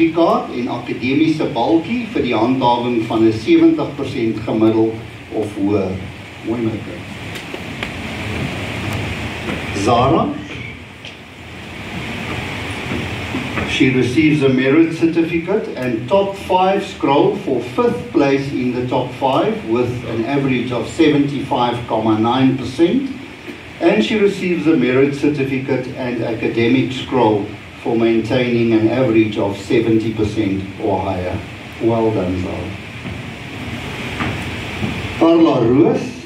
sertifikaat en akademiese balkie vir die handhawing van 'n 70% gemiddel of hoër. Mooi kind. Zara She receives a merit certificate and top 5 scroll for 5th place in the top 5 with an average of 75.9% and she receives a merit certificate and academic scroll for maintaining an average of 70% or higher. Well done, Zara. Carla Roos